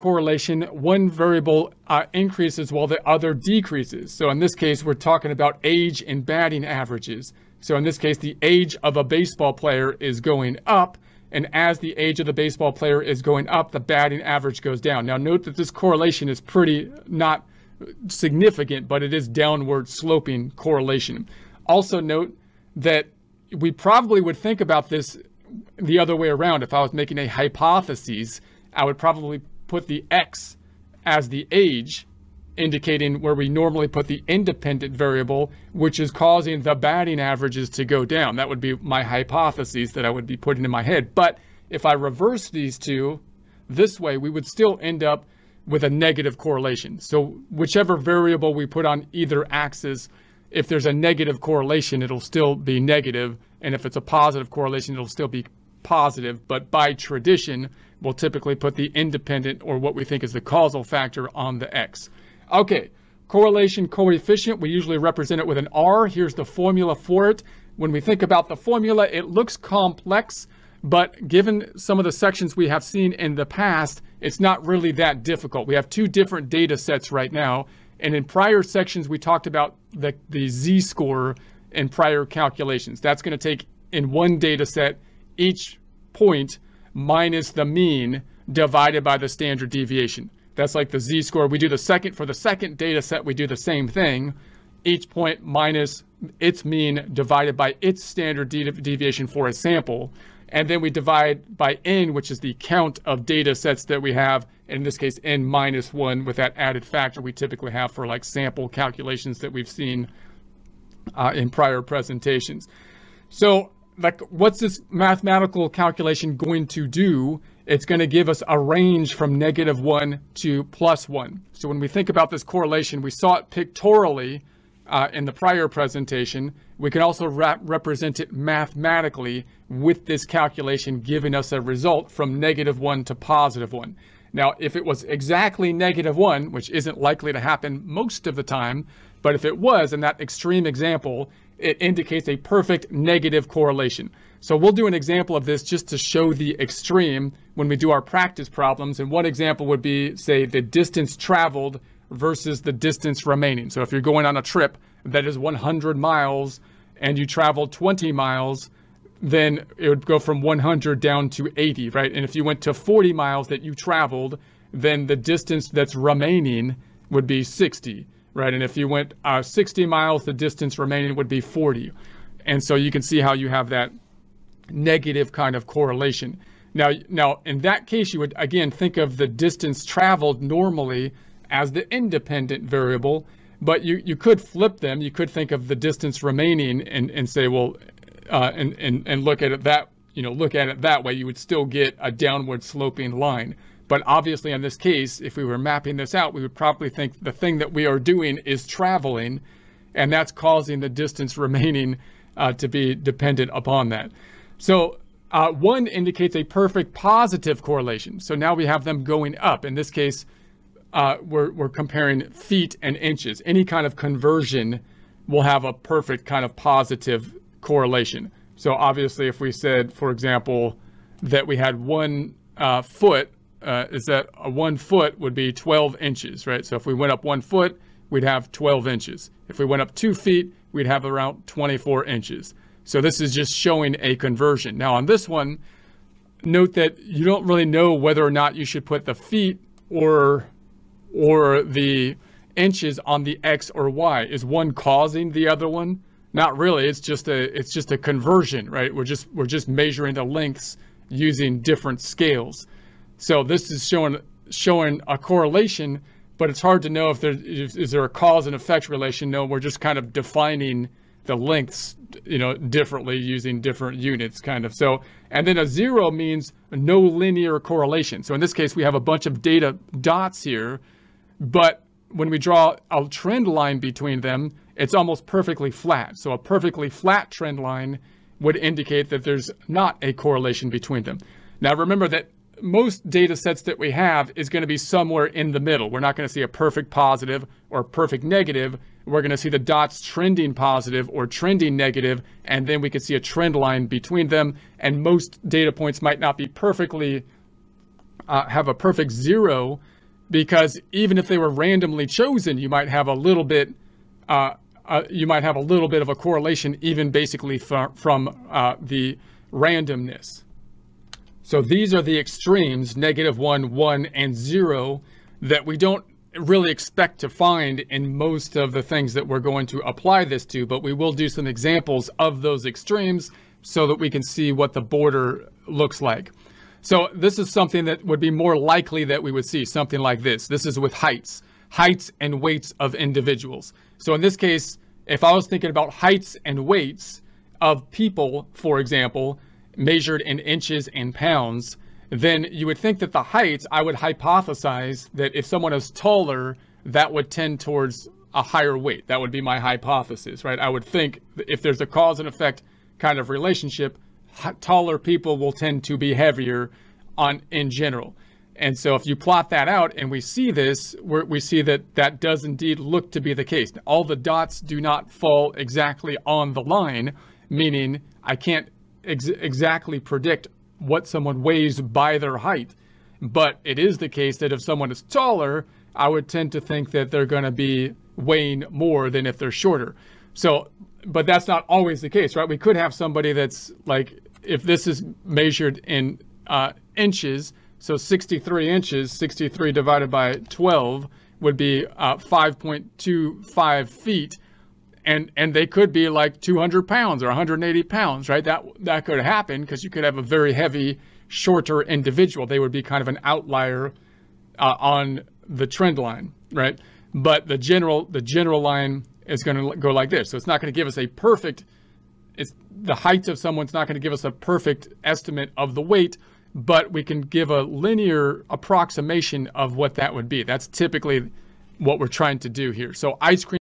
correlation, one variable uh, increases while the other decreases. So in this case, we're talking about age and batting averages. So in this case, the age of a baseball player is going up, and as the age of the baseball player is going up, the batting average goes down. Now note that this correlation is pretty not significant, but it is downward sloping correlation. Also note that we probably would think about this the other way around. If I was making a hypothesis, I would probably put the X as the age, indicating where we normally put the independent variable, which is causing the batting averages to go down. That would be my hypothesis that I would be putting in my head. But if I reverse these two this way, we would still end up with a negative correlation. So whichever variable we put on either axis, if there's a negative correlation, it'll still be negative. And if it's a positive correlation, it'll still be positive. But by tradition, we'll typically put the independent or what we think is the causal factor on the X. Okay, correlation coefficient, we usually represent it with an R. Here's the formula for it. When we think about the formula, it looks complex, but given some of the sections we have seen in the past, it's not really that difficult. We have two different data sets right now, and in prior sections, we talked about the, the z-score in prior calculations. That's going to take in one data set each point minus the mean divided by the standard deviation. That's like the z-score. We do the second, for the second data set, we do the same thing. Each point minus its mean divided by its standard de deviation for a sample. And then we divide by n, which is the count of data sets that we have. In this case, n minus one with that added factor we typically have for like sample calculations that we've seen uh, in prior presentations. So like what's this mathematical calculation going to do? It's going to give us a range from negative one to plus one. So when we think about this correlation, we saw it pictorially uh, in the prior presentation. We can also represent it mathematically with this calculation giving us a result from negative one to positive one. Now, if it was exactly negative one, which isn't likely to happen most of the time, but if it was in that extreme example, it indicates a perfect negative correlation. So we'll do an example of this just to show the extreme when we do our practice problems. And one example would be, say, the distance traveled versus the distance remaining. So if you're going on a trip that is 100 miles and you travel 20 miles, then it would go from 100 down to 80, right? And if you went to 40 miles that you traveled, then the distance that's remaining would be 60 right? And if you went uh, 60 miles, the distance remaining would be 40. And so you can see how you have that negative kind of correlation. Now, now in that case, you would again think of the distance traveled normally as the independent variable, but you, you could flip them. You could think of the distance remaining and, and say, well, uh, and, and, and look at it that, you know, look at it that way, you would still get a downward sloping line. But obviously in this case, if we were mapping this out, we would probably think the thing that we are doing is traveling, and that's causing the distance remaining uh, to be dependent upon that. So uh, one indicates a perfect positive correlation. So now we have them going up. In this case, uh, we're, we're comparing feet and inches. Any kind of conversion will have a perfect kind of positive correlation. So obviously, if we said, for example, that we had one uh, foot uh, is that a one foot would be 12 inches, right? So if we went up one foot, we'd have 12 inches. If we went up two feet, we'd have around 24 inches. So this is just showing a conversion. Now on this one, note that you don't really know whether or not you should put the feet or or the inches on the X or Y. Is one causing the other one? Not really. It's just a it's just a conversion, right? We're just we're just measuring the lengths using different scales. So this is showing showing a correlation, but it's hard to know if there is, is there a cause and effect relation. No, we're just kind of defining the lengths, you know, differently using different units, kind of. So, and then a zero means no linear correlation. So in this case, we have a bunch of data dots here, but when we draw a trend line between them, it's almost perfectly flat. So a perfectly flat trend line would indicate that there's not a correlation between them. Now remember that most data sets that we have is going to be somewhere in the middle. We're not going to see a perfect positive or perfect negative. We're going to see the dots trending positive or trending negative, and then we can see a trend line between them. And most data points might not be perfectly uh, have a perfect zero because even if they were randomly chosen, you might have a little bit, uh, uh, you might have a little bit of a correlation even basically from, from uh, the randomness. So these are the extremes, negative one, one, and zero, that we don't really expect to find in most of the things that we're going to apply this to, but we will do some examples of those extremes so that we can see what the border looks like. So this is something that would be more likely that we would see, something like this. This is with heights, heights and weights of individuals. So in this case, if I was thinking about heights and weights of people, for example, measured in inches and pounds, then you would think that the height, I would hypothesize that if someone is taller, that would tend towards a higher weight. That would be my hypothesis, right? I would think if there's a cause and effect kind of relationship, taller people will tend to be heavier on in general. And so if you plot that out and we see this, we see that that does indeed look to be the case. All the dots do not fall exactly on the line, meaning I can't ex exactly predict what someone weighs by their height. But it is the case that if someone is taller, I would tend to think that they're going to be weighing more than if they're shorter. So, but that's not always the case, right? We could have somebody that's like, if this is measured in uh, inches, so 63 inches, 63 divided by 12 would be uh, 5.25 feet and and they could be like 200 pounds or 180 pounds, right? That that could happen because you could have a very heavy, shorter individual. They would be kind of an outlier uh, on the trend line, right? But the general the general line is going to go like this. So it's not going to give us a perfect. It's the height of someone's not going to give us a perfect estimate of the weight, but we can give a linear approximation of what that would be. That's typically what we're trying to do here. So ice cream.